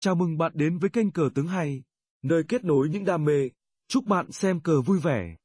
Chào mừng bạn đến với kênh Cờ Tướng Hay, nơi kết nối những đam mê. Chúc bạn xem cờ vui vẻ.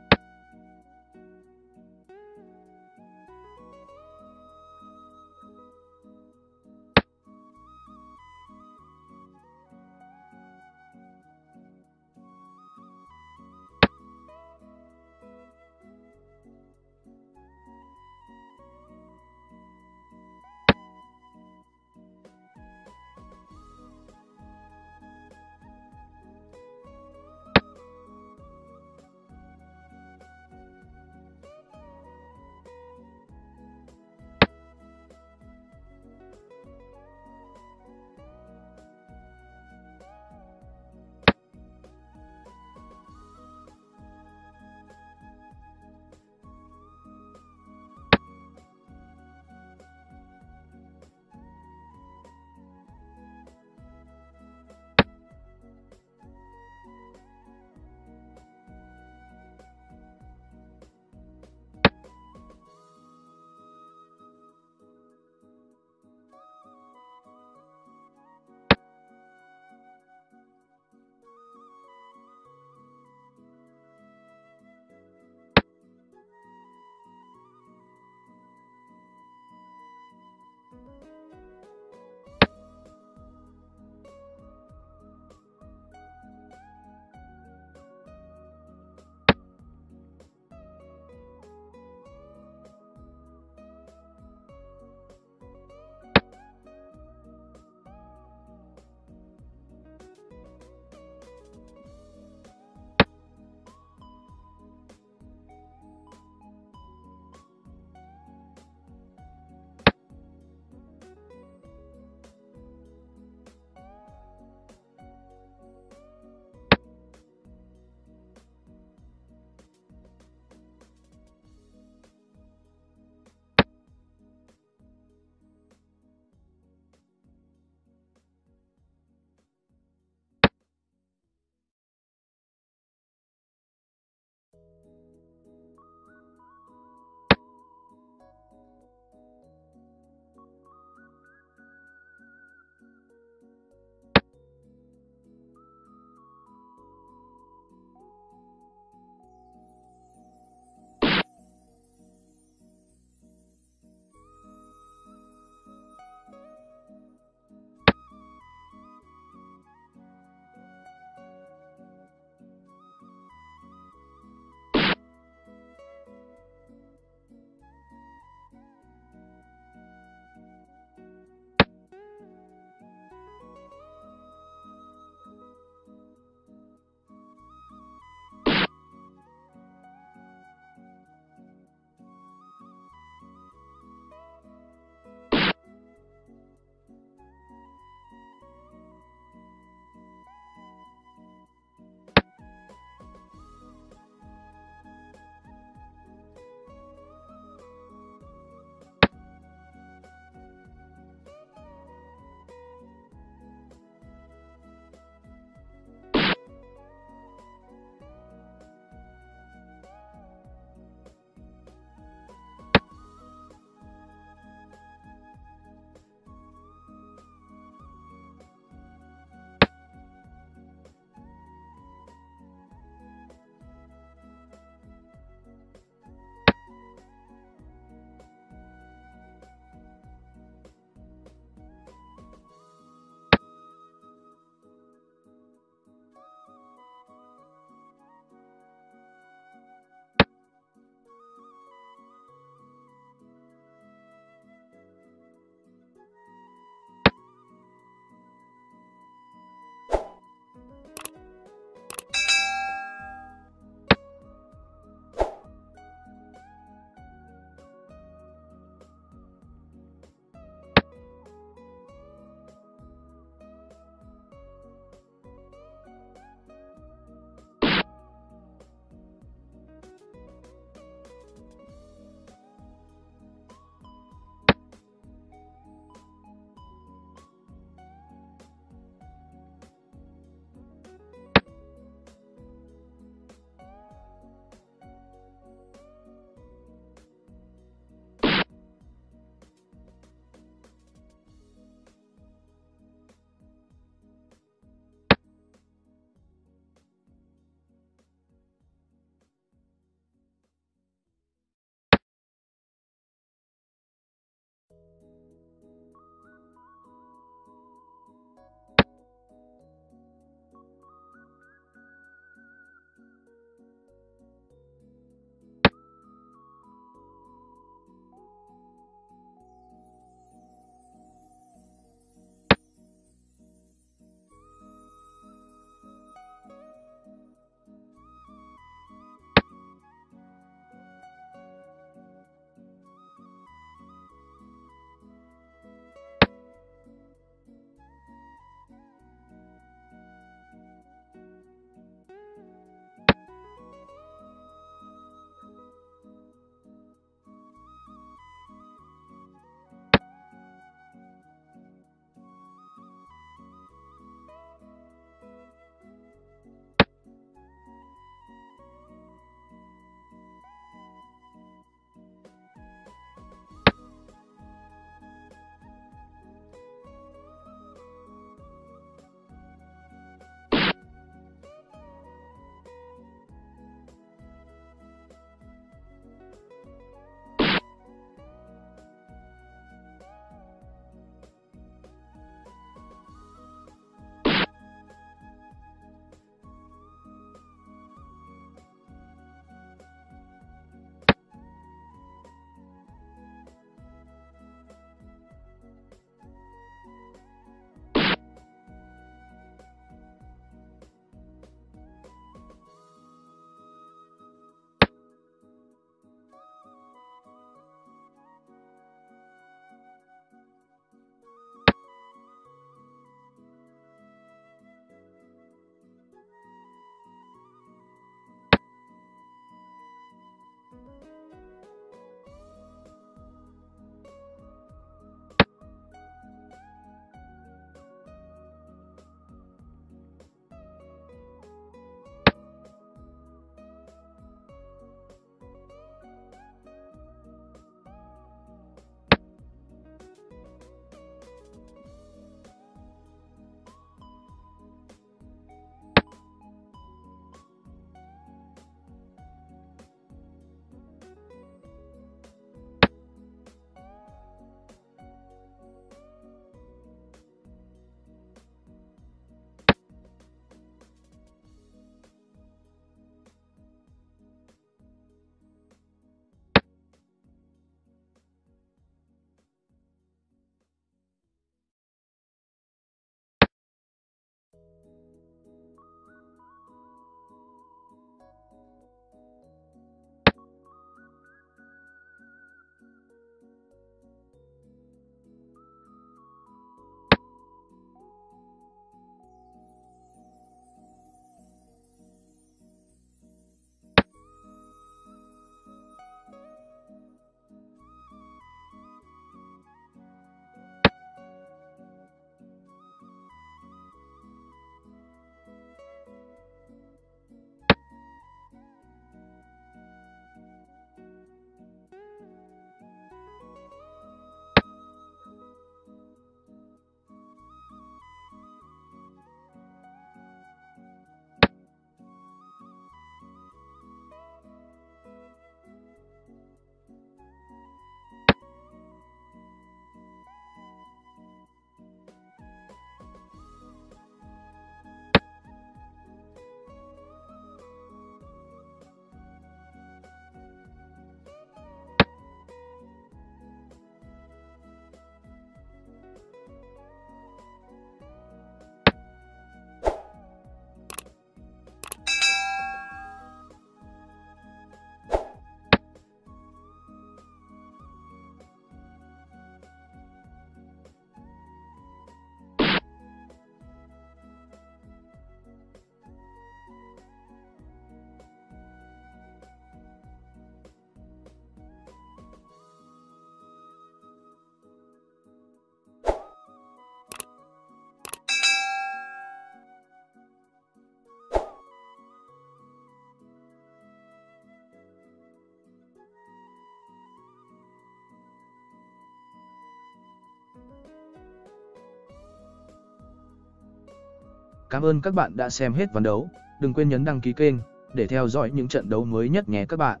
Cảm ơn các bạn đã xem hết ván đấu, đừng quên nhấn đăng ký kênh để theo dõi những trận đấu mới nhất nhé các bạn.